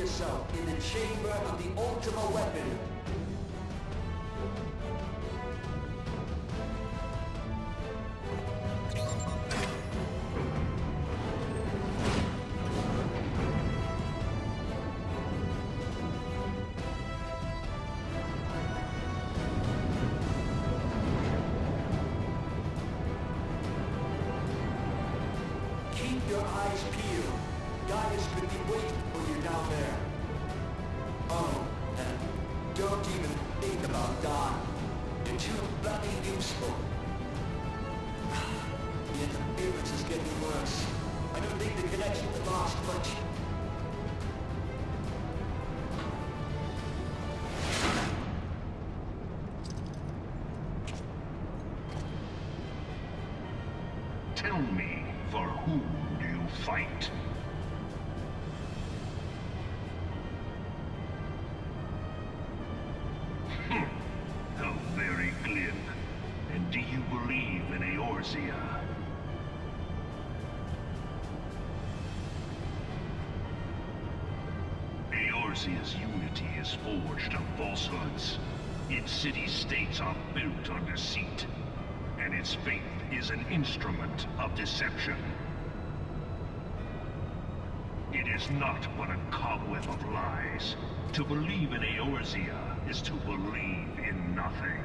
yourself in the chamber of the Ultima Weapon. Fight? Hmm, How very glib. And do you believe in Eorzea? Eorzea's unity is forged of falsehoods. Its city-states are built on deceit, and its faith is an instrument of deception. It is not but a cobweb of lies. To believe in Eorzea is to believe in nothing.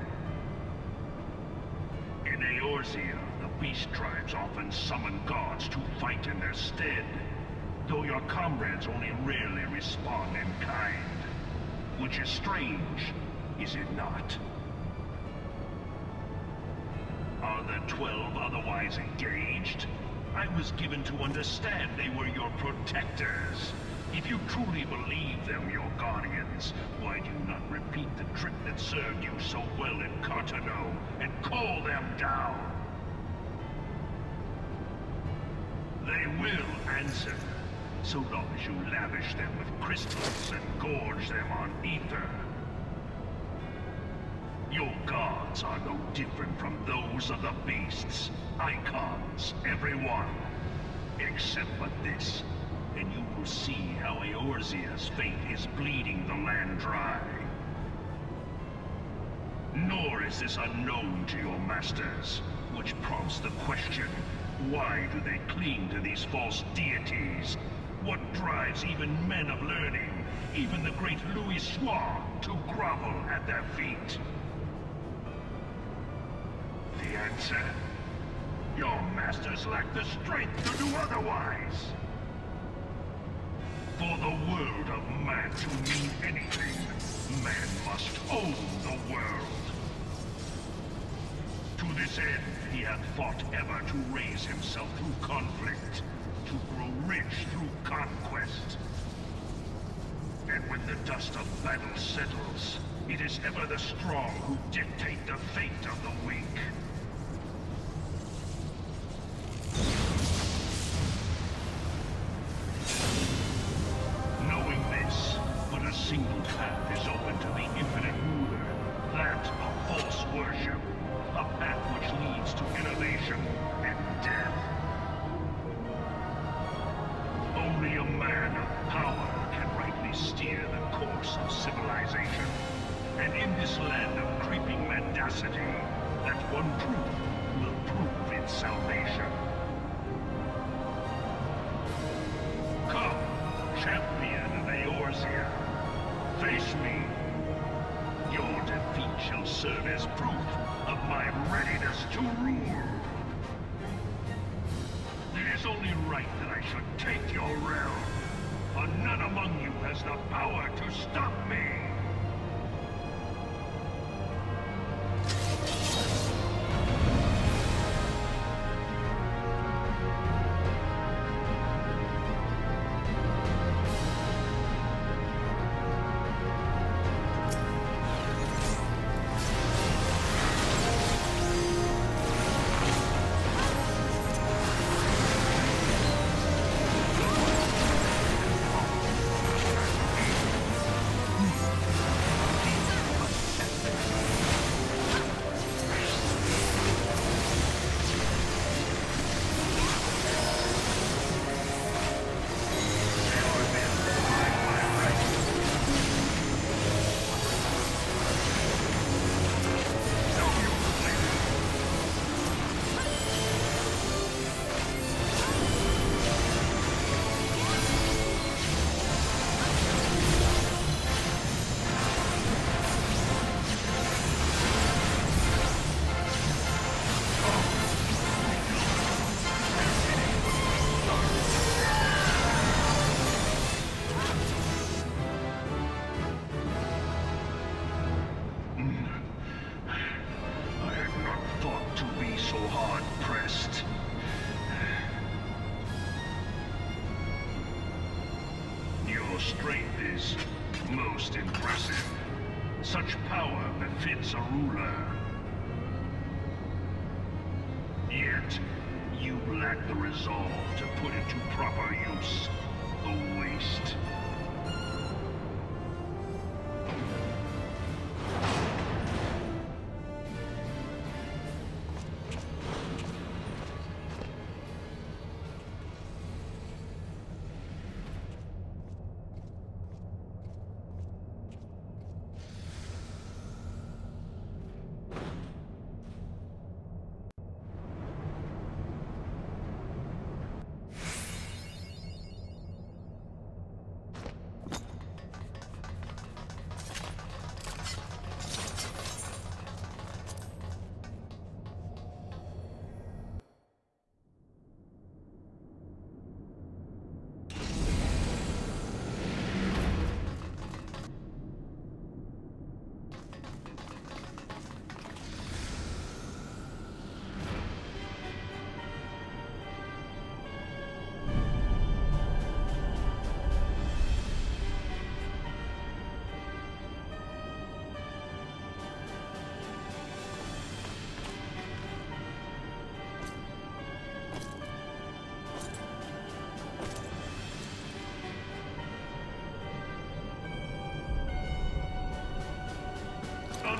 In Eorzea, the beast tribes often summon gods to fight in their stead, though your comrades only rarely respond in kind. Which is strange, is it not? Are the Twelve otherwise engaged? I was given to understand they were your protectors. If you truly believe them your guardians, why do you not repeat the trick that served you so well in Carteneau and call them down? They will answer, so long as you lavish them with crystals and gorge them on ether. Your gods are no different from those of the beasts. Icons, every one. Except for this. And you will see how Eorzea's fate is bleeding the land dry. Nor is this unknown to your masters, which prompts the question, why do they cling to these false deities? What drives even men of learning, even the great Louisoix, to grovel at their feet? Answer? Your masters lack the strength to do otherwise. For the world of man to mean anything, man must own the world. To this end, he hath fought ever to raise himself through conflict, to grow rich through conquest. And when the dust of battle settles, it is ever the strong who dictate the fate of the weak.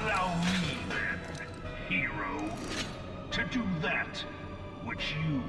Allow me, then, hero, to do that which you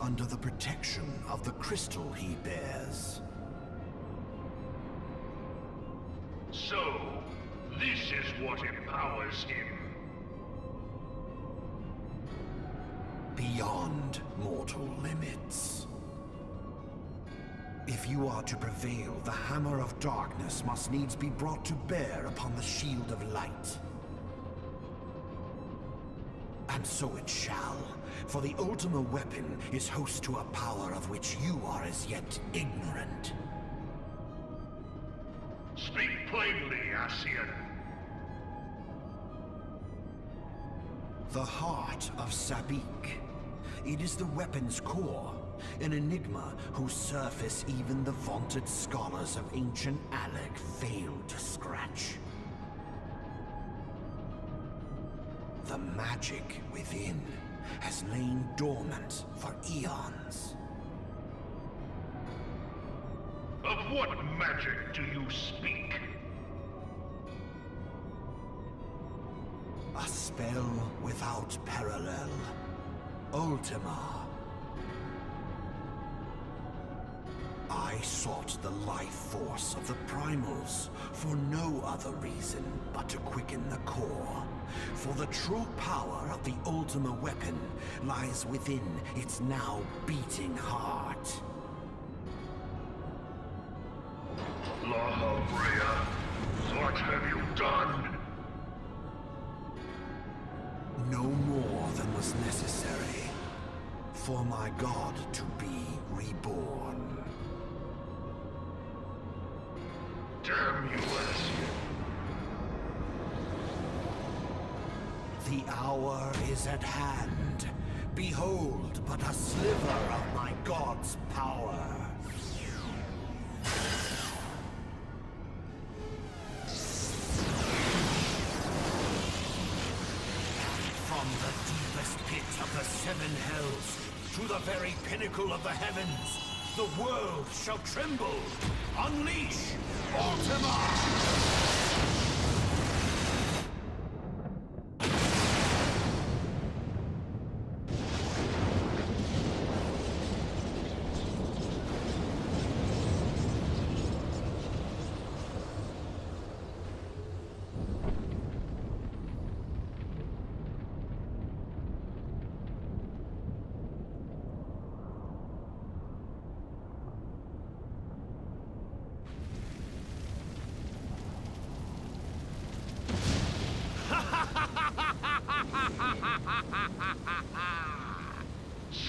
under the protection of the crystal he bears. So, this is what empowers him. Beyond mortal limits. If you are to prevail, the Hammer of Darkness must needs be brought to bear upon the Shield of Light. And so it shall, for the Ultima weapon is host to a power of which you are as yet ignorant. Speak plainly, Ascian. The heart of Sabik. It is the weapon's core, an enigma whose surface even the vaunted scholars of ancient Allag failed to scratch. The magic within has lain dormant for eons. Of what magic do you speak? A spell without parallel. Ultima. I sought the life force of the primals for no other reason but to quicken the core. For the true power of the Ultima weapon lies within its now beating heart. La Habrea, what have you done? No more than was necessary for my god to be reborn. Damn you, Ascian. The hour is at hand. Behold but a sliver of my god's power. From the deepest pit of the seven hells to the very pinnacle of the heavens, the world shall tremble. Unleash Ultima!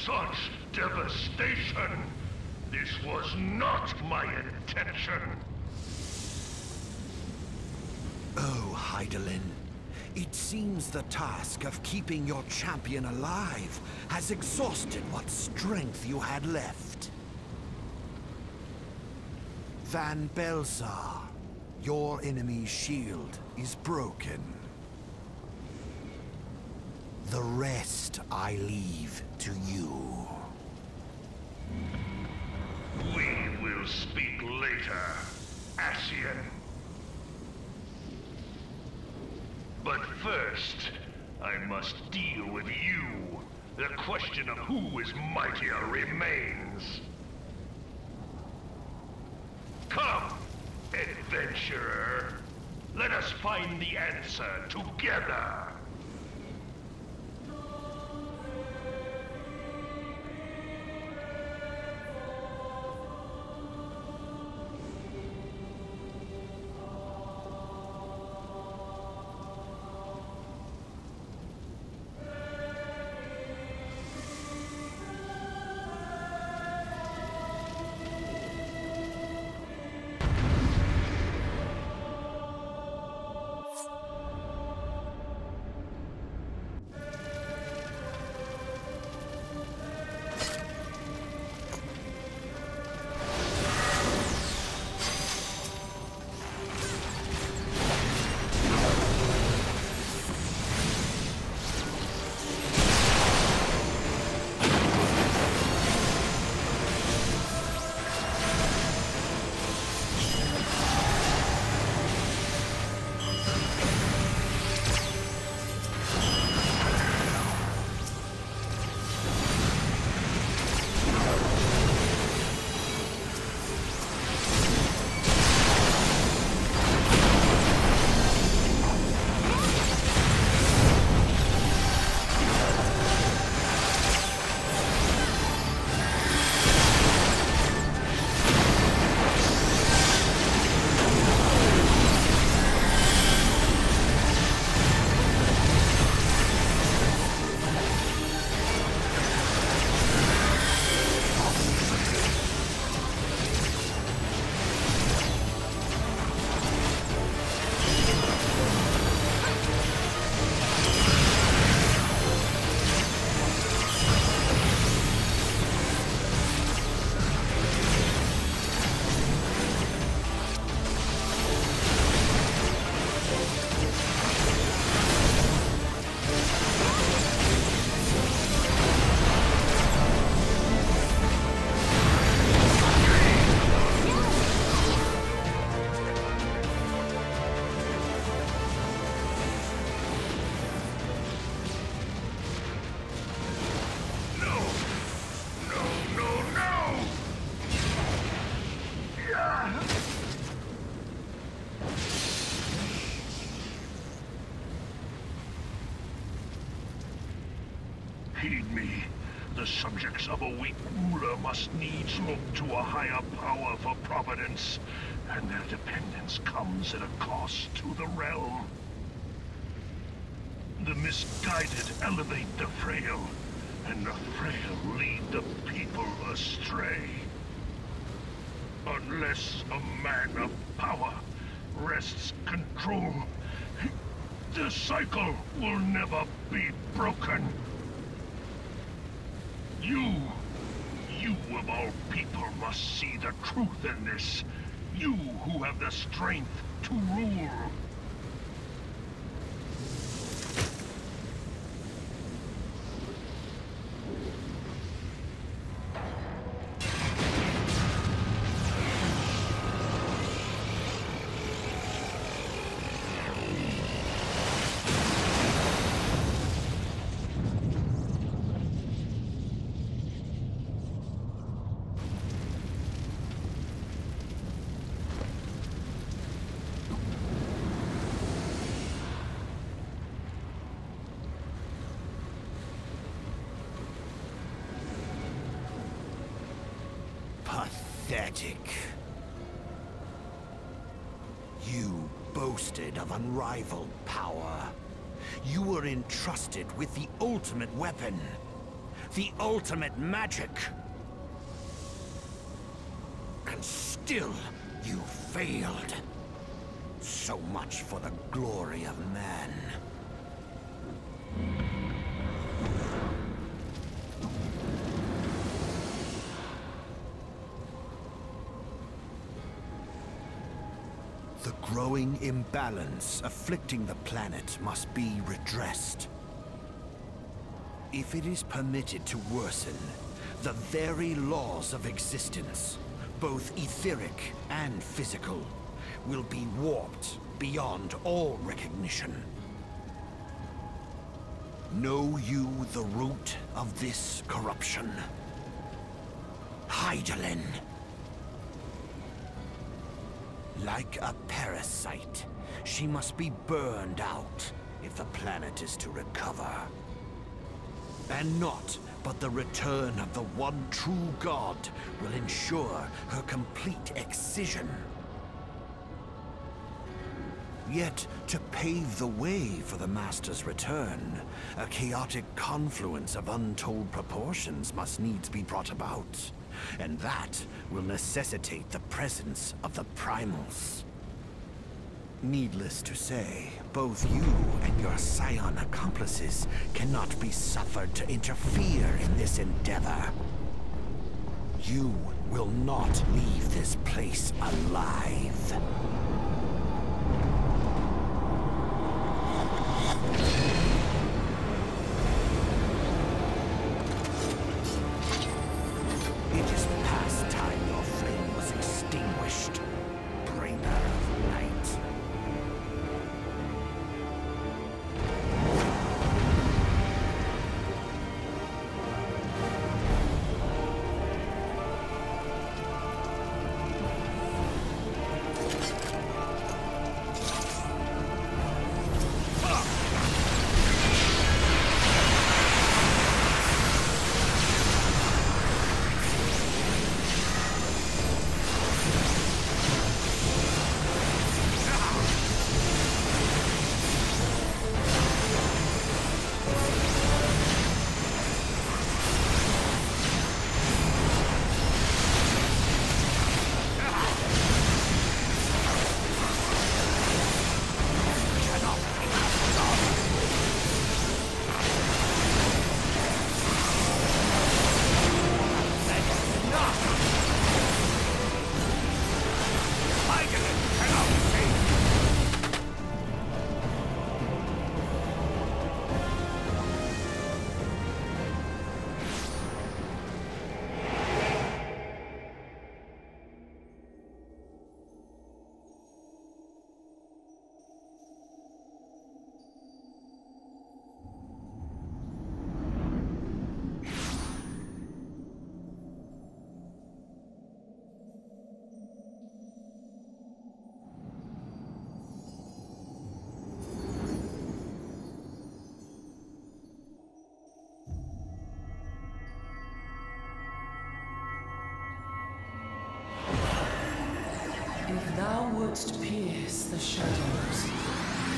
Such devastation! This was not my intention! Oh, Hydaelyn. It seems the task of keeping your champion alive has exhausted what strength you had left. Van Baelsar, your enemy's shield is broken. The rest I leave to you. We will speak later, Ascian. But first, I must deal with you. The question of who is mightier remains. Come, adventurer. Let us find the answer together. Must needs look to a higher power for providence, and their dependence comes at a cost to the realm. The misguided elevate the frail, and the frail lead the people astray. Unless a man of power wrests control, the cycle will never be broken. You, you of all people must see the truth in this. You who have the strength to rule. Pathetic. You of unrivaled power. You were entrusted with the ultimate weapon. The ultimate magic. And still, you failed. So much for the glory of man. Growing imbalance afflicting the planet must be redressed. If it is permitted to worsen, the very laws of existence, both etheric and physical, will be warped beyond all recognition. Know you the root of this corruption? Hydaelyn. Like a parasite, she must be burned out if the planet is to recover. And not but the return of the one true god will ensure her complete excision. Yet, to pave the way for the Master's return, a chaotic confluence of untold proportions must needs be brought about. And that will necessitate the presence of the Primals. Needless to say, both you and your Scion accomplices cannot be suffered to interfere in this endeavor. You will not leave this place alive. Thou wouldst pierce the shadows,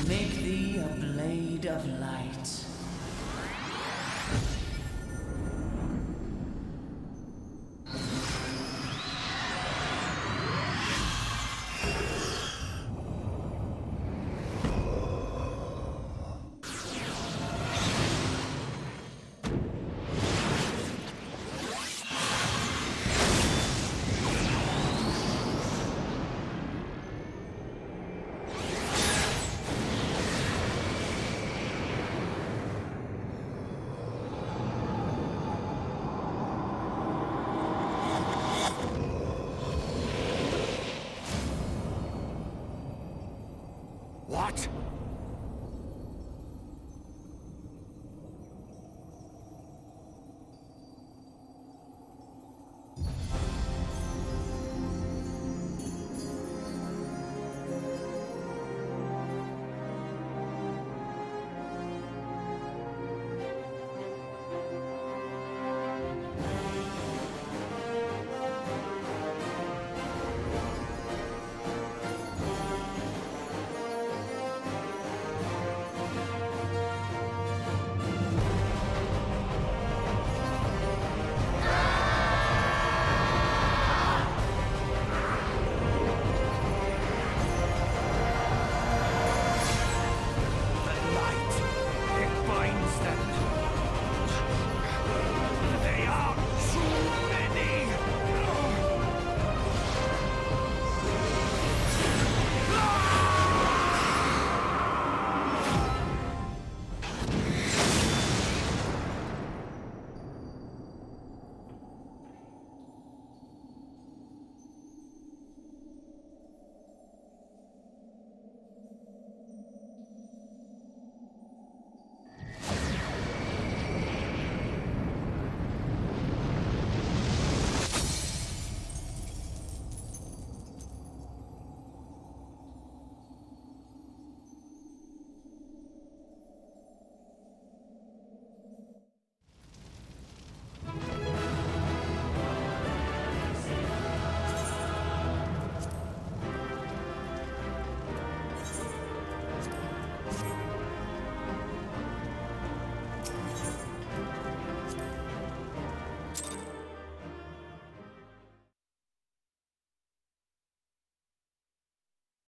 make thee a blade of light.